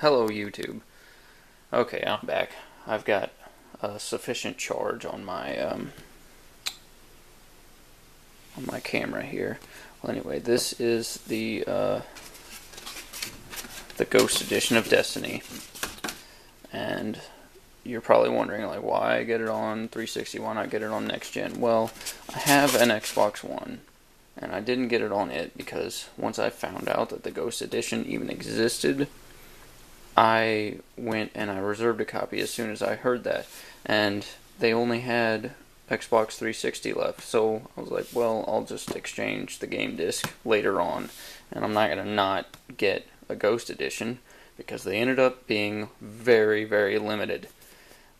Hello, YouTube. Okay, I'm back. I've got a sufficient charge on my um, on my camera here. Well, anyway, this is the uh, the Ghost Edition of Destiny, and you're probably wondering like why I get it on 360, why not get it on next gen? Well, I have an Xbox One, and I didn't get it on it because once I found out that the Ghost Edition even existed I went and I reserved a copy as soon as I heard that, and they only had Xbox 360 left. So I was like, well, I'll just exchange the game disc later on, and I'm not gonna not get a Ghost Edition because they ended up being very, very limited.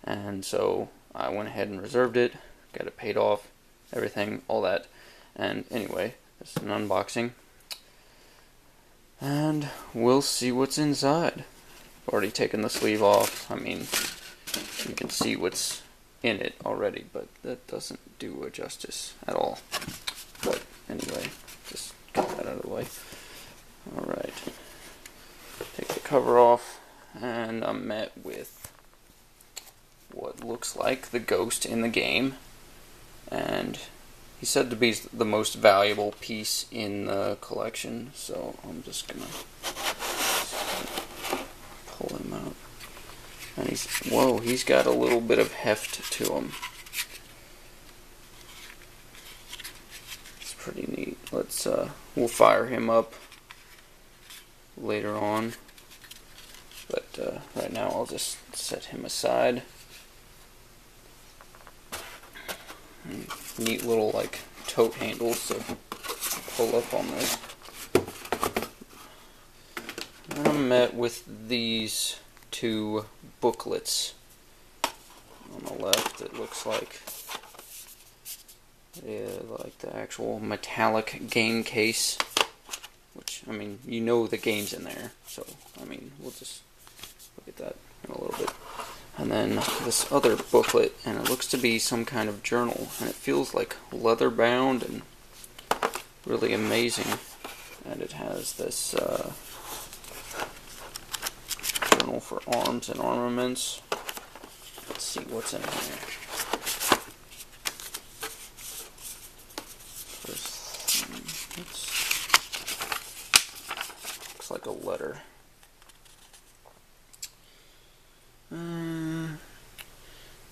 And so I went ahead and reserved it, got it paid off, everything, all that. And anyway, it's an unboxing. And we'll see what's inside already taken the sleeve off. I mean, you can see what's in it already, but that doesn't do a justice at all. But anyway, just get that out of the way. Alright. Take the cover off, and I'm met with what looks like the ghost in the game. And he's said to be the most valuable piece in the collection, so I'm just gonna pull him out. And he's, whoa, he's got a little bit of heft to him. It's pretty neat. Let's, uh, we'll fire him up later on. But uh, right now I'll just set him aside. Neat little, like, tote handles to pull up on this. I'm met with these two booklets. On the left, it looks like yeah, like the actual metallic game case. Which, I mean, you know the game's in there. So, I mean, we'll just look at that in a little bit. And then this other booklet, and it looks to be some kind of journal. And it feels like leather bound and really amazing. And it has this uh, journal for arms and armaments. Let's see what's in here. Looks like a letter. Uh,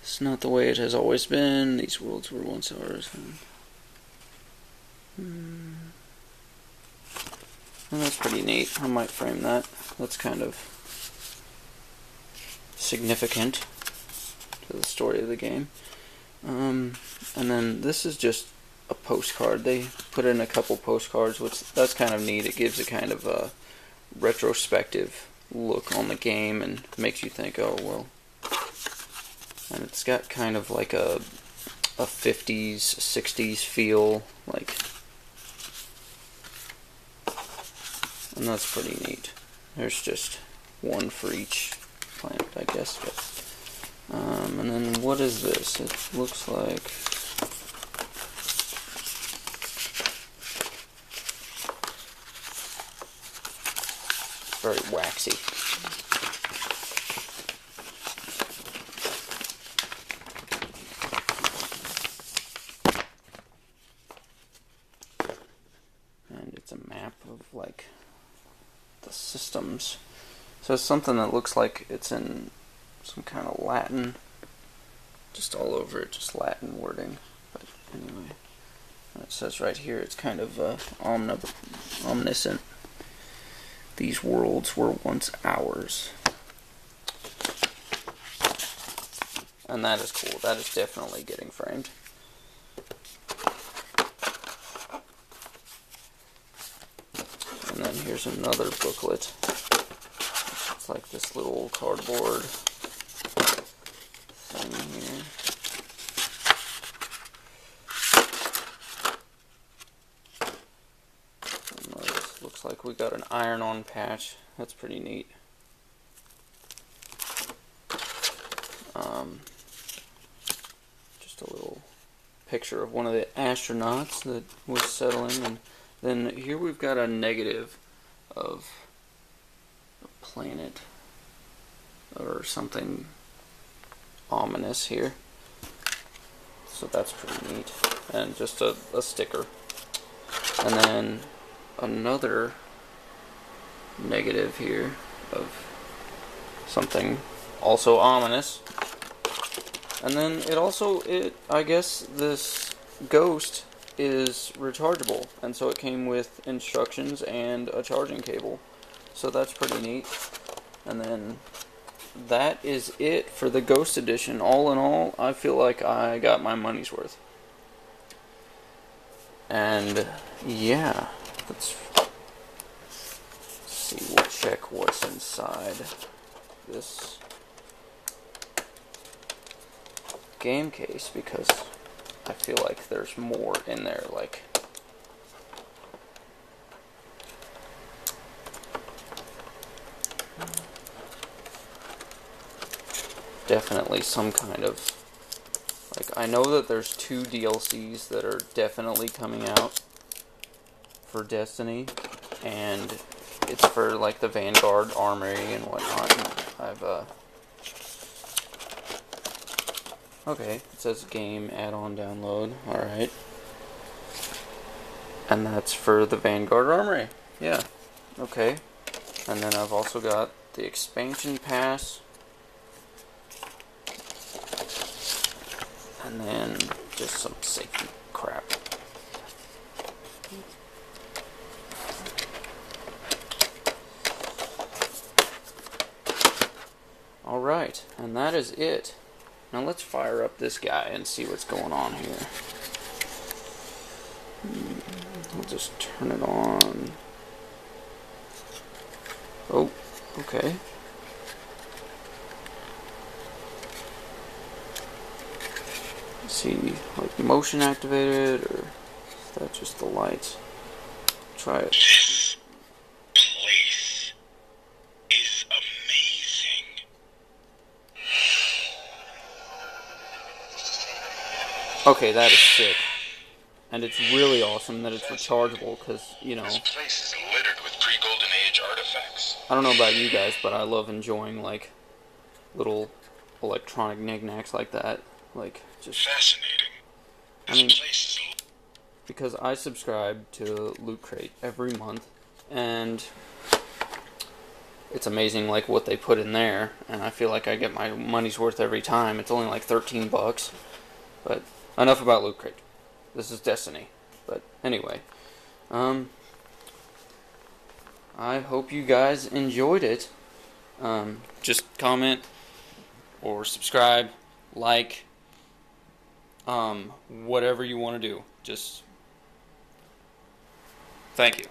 it's not the way it has always been. These worlds were once ours. Hmm. Well, that's pretty neat. I might frame that. That's kind of significant to the story of the game. Um, and then this is just a postcard. They put in a couple postcards, which that's kind of neat. It gives a kind of a retrospective look on the game and makes you think, oh well. And it's got kind of like a a 50s, 60s feel, like, and that's pretty neat. There's just one for each plant, I guess. But, um, and then what is this? It looks like very waxy. And it's a map of like the systems so it's something that looks like it's in some kind of Latin, just all over it, just Latin wording. But anyway, it says right here it's kind of uh, omnib omniscient. These worlds were once ours. And that is cool. That is definitely getting framed. And then here's another booklet like this little cardboard thing here. looks like we got an iron-on patch. That's pretty neat. Um, just a little picture of one of the astronauts that was settling, and then here we've got a negative of planet. or something ominous here. So that's pretty neat. And just a, a sticker. And then another negative here of something also ominous. And then it also it I guess this ghost is rechargeable and so it came with instructions and a charging cable. So that's pretty neat. And then that is it for the Ghost Edition. All in all, I feel like I got my money's worth. And yeah, let's see, we'll check what's inside this game case because I feel like there's more in there, like definitely some kind of like I know that there's two DLCs that are definitely coming out for Destiny and it's for like the Vanguard Armory and whatnot. I've uh Okay, it says game add-on download. Alright. And that's for the Vanguard Armory. Yeah. Okay. And then I've also got the expansion pass and then just some safety crap. Alright, and that is it. Now let's fire up this guy and see what's going on here. Hmm, I'll just turn it on. Oh, okay. See like motion activated or is that just the lights? Try it. This place is amazing. Okay, that is sick. And it's really awesome that it's rechargeable because, you know, This place is littered with pre-Golden Age artifacts. I don't know about you guys, but I love enjoying like little electronic knickknacks like that. Like just Fascinating. I mean- place is because I subscribe to Loot Crate every month, and it's amazing like what they put in there, and I feel like I get my money's worth every time. It's only like thirteen bucks, but enough about Loot Crate. This is Destiny, but anyway, um, I hope you guys enjoyed it. Um, just comment or subscribe, like, um, whatever you want to do. Just Thank you.